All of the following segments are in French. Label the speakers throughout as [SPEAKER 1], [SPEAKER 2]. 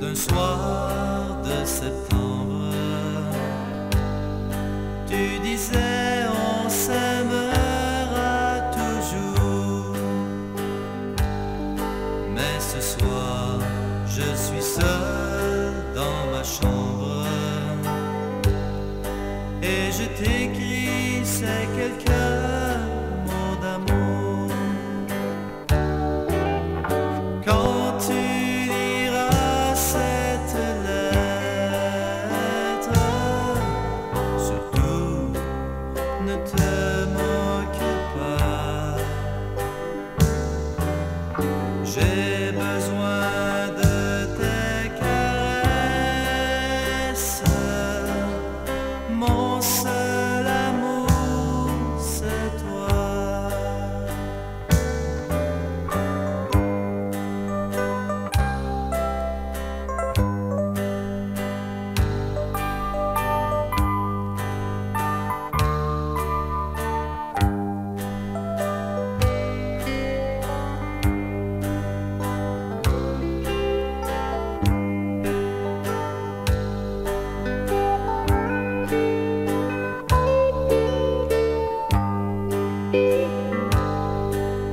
[SPEAKER 1] d'un soir de septembre. Tu disais on s'aimera toujours. Mais ce soir, je suis seul dans ma chambre. Et je t'écris.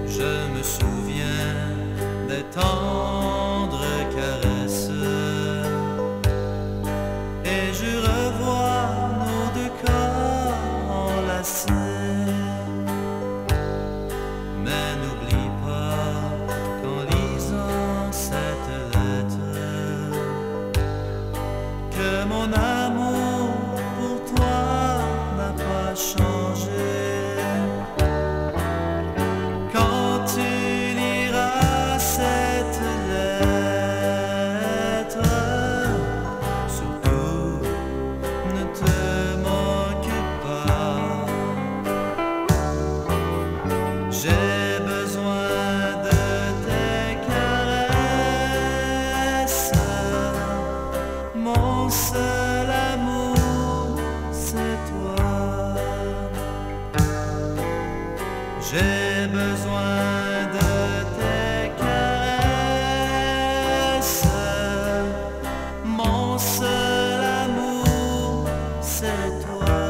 [SPEAKER 1] Je me souviens des tendres caresses et je revois nos deux corps enlacés. Mais n'oublie pas qu'en lisant cette lettre, que mon amour J'ai besoin de tes caresses. Mon seul amour, c'est toi.